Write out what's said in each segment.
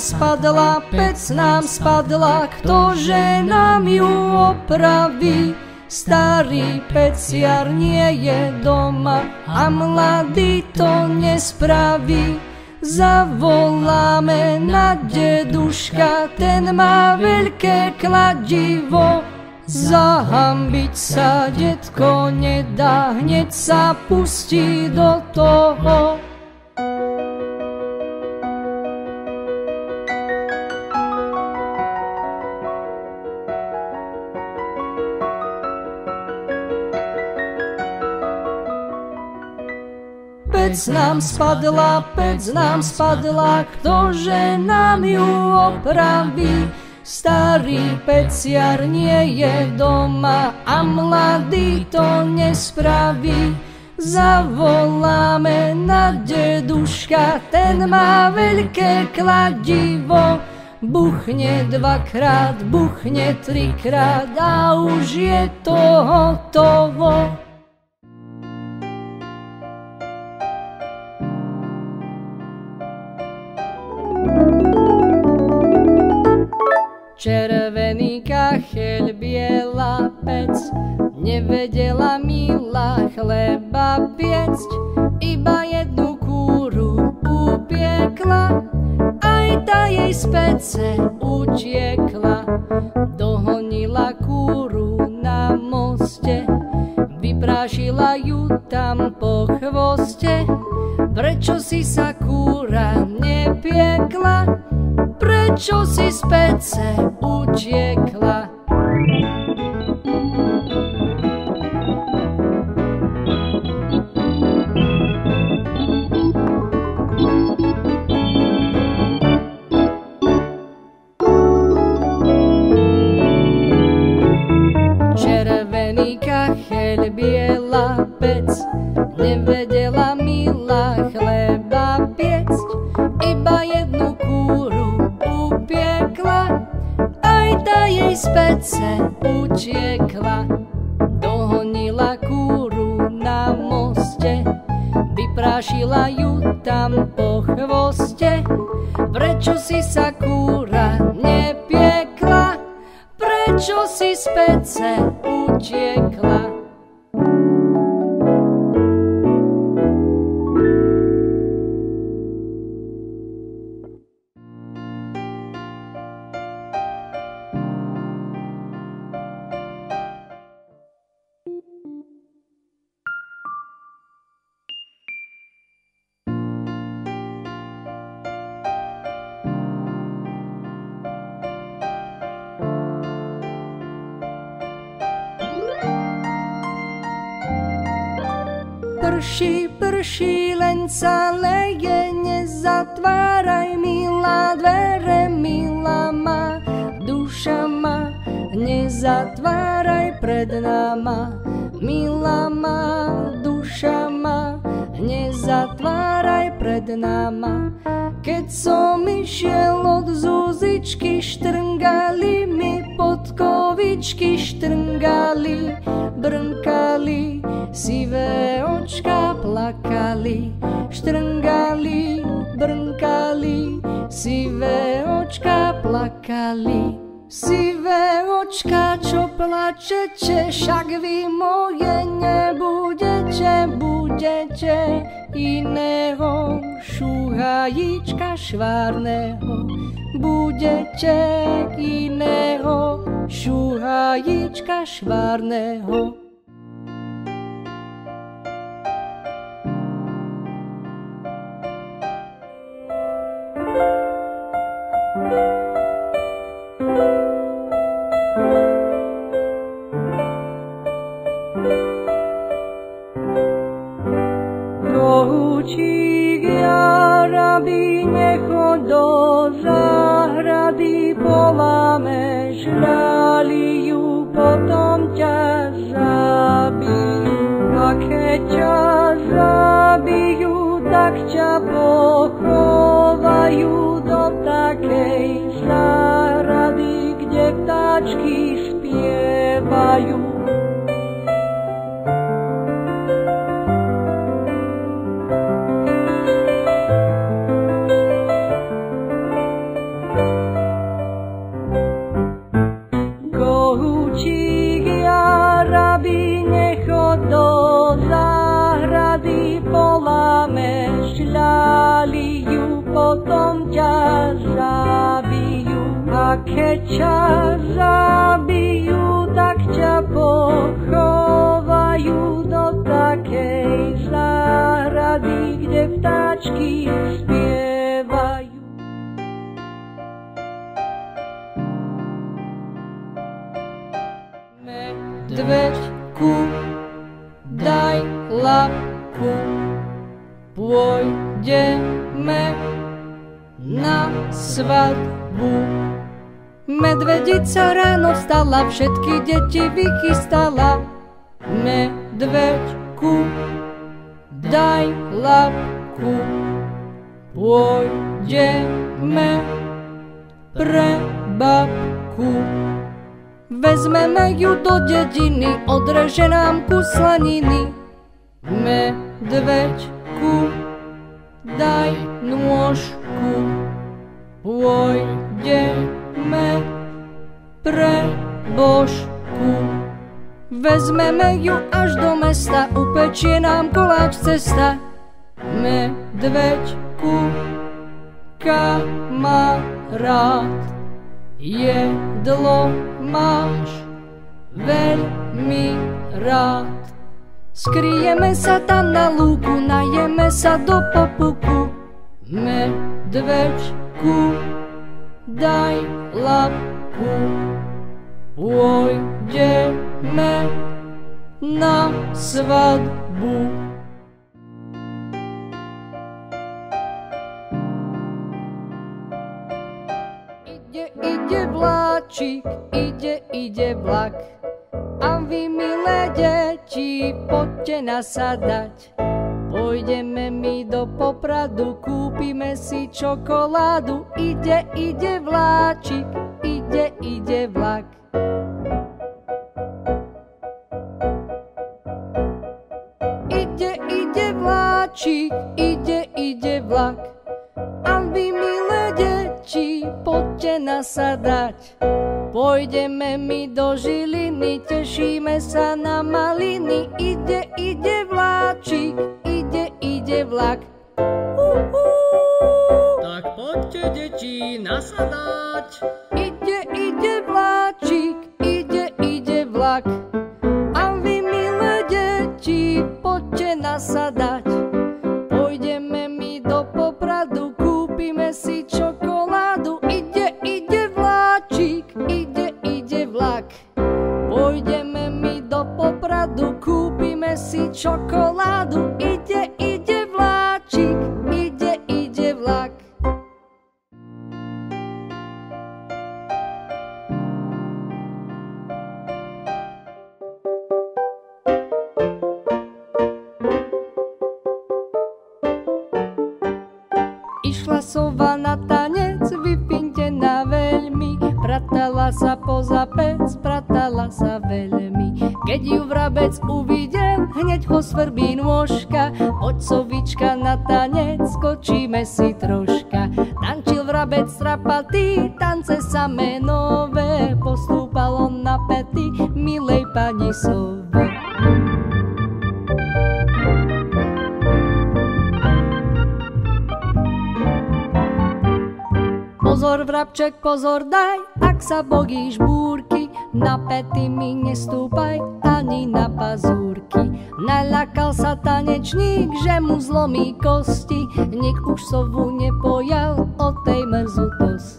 spadla, pec nám spadla, ktože nám ju opraví? Starý peciar nie je doma a mladý to nespraví. Zavoláme na deduška, ten má veľké kladivo. Zahambiť sa, detko, nedá, hneď sa pustí do toho. Pec nám spadla, pec nám spadla, ktože nám ju opraví? Starý peciar nie je doma a mladý to nespraví. Zavoláme na deduška, ten má veľké kladivo. Buchne dvakrát, buchne trikrát a už je to hotovo. Červený kacheľ, biela pec, nevedela milá chleba piecť, iba jednu kúru upiekla, aj tá jej z pece utiekla. Dohonila kúru na moste, vyprášila ju tam po chvoste, prečo si sa kúra nepiekla? Prečo si z pece utiekla? Červený kacheľ, biela pec, pece utiekla, dohonila kúru na moste, vyprášila ju tam po chvoste. Prečo si sa kúra nepiekla, prečo si z pece utiekla? Prší, prší, len sa leje, nezatváraj, milá, dvere, milá ma, duša ma, nezatváraj pred náma, milá ma, duša ma, nezatváraj pred náma. Keď som išiel od Zuzičky, štrngali mi podkovičky, štrngali, brnkali, sivé očka plakali, štrngali, brnkali, sivé očka plakali. Sivé očka, čo plačete, však vy moje nebudete, budete iného šuhajíčka švárneho. Budete iného šuhajíčka švárneho. nech ho do záhrady poláme, žrali ju, potom ťa zabijú. A keď ťa zabijú, tak ťa pochovajú do takej záhrady, kde vtáčky spievajú. Vstala, všetky deti vychystala. Medveďku, daj labku, pôjdeme pre babku. Vezmeme ju do dediny, odreže nám kus slaniny. Medveďku, daj nôžku, pôjdeme pre božku. Vezmeme ju až do mesta, upečie nám koláč cesta. Medveďku, kamarát, jedlo máš veľmi rád. Skrijeme sa tam na lúku, najeme sa do popuku. Medveďku, daj labku pôjdeme na svadbu. Ide, ide vláčik, ide, ide vlak. A vy, milé deti, poďte nasadať. Pôjdeme my do Popradu, kúpime si čokoládu. Ide, ide vláčik, ide, ide vlak. Vláčik, ide, ide vlak. A vy, milé deti, poďte nasadať. Pôjdeme my do Žiliny, tešíme sa na maliny. Ide, ide vláčik, ide, ide vlak. Tak poďte, deti, nasadať. Sova na tanec, vypintená veľmi, pratala sa poza pec, pratala sa veľmi. Keď ju vrabec uvidel, hneď ho svrbí nôžka, otcovička na tanec, skočíme si troška. Tančil vrabec strapatý, tance samé nové, postúpal on na pety, milej pani sove. Vrabček, pozor, daj, ak sa bojíš búrky, na pety mi nestúpaj ani na pazúrky. Naľakal sa tanečník, že mu zlomí kosti, nech už sovu nepojal o tej mrzutosti.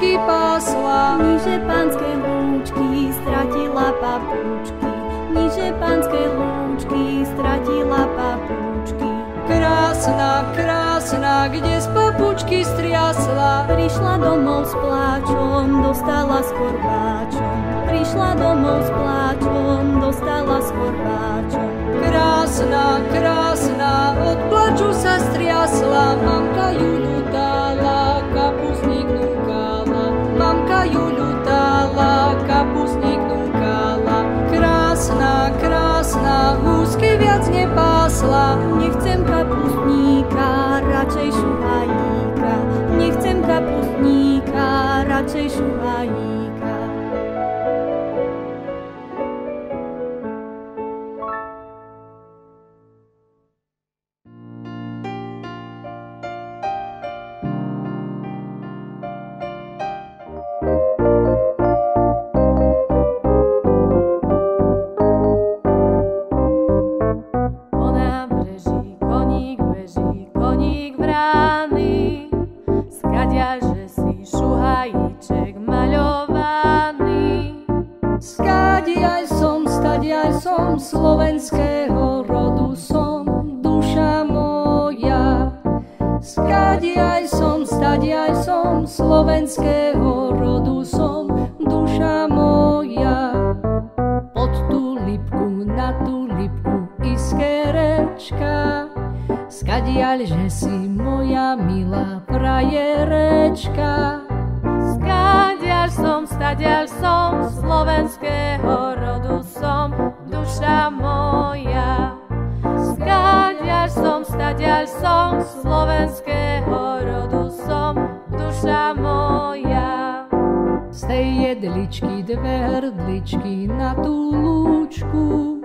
Úzky pásla? Níže pánske lúčky stratila papučky. Níže pánske lúčky stratila papučky. Krásna, krásna, kde z papučky striasla? Prišla domov s pláčom, dostala s korbáčom. Prišla domov s pláčom, dostala s korbáčom. Krásna, krásna, od plaču sa striasla, mamka ju ľutala, 最舒服 som, stadi aj som, slovenského rodu som, duša moja. Pod tú lipku, na tú lipku, iskerečka, skadiaľ, že si moja milá frajerečka. Skadiaľ som, stadiaľ som, slovenského rodu som, duša moja. Skadiaľ som, stadiaľ som, slovenského rodu tej jedličky dve hrdličky na tú lúčku.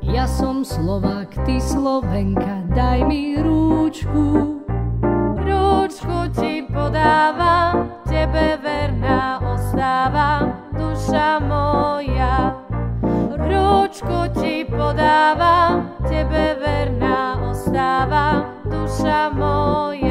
Ja som Slovak, ty Slovenka, daj mi rúčku. Rúčku ti podávam, tebe verná ostávam, duša moja. Rúčku ti podávam, tebe verná ostávam, duša moja.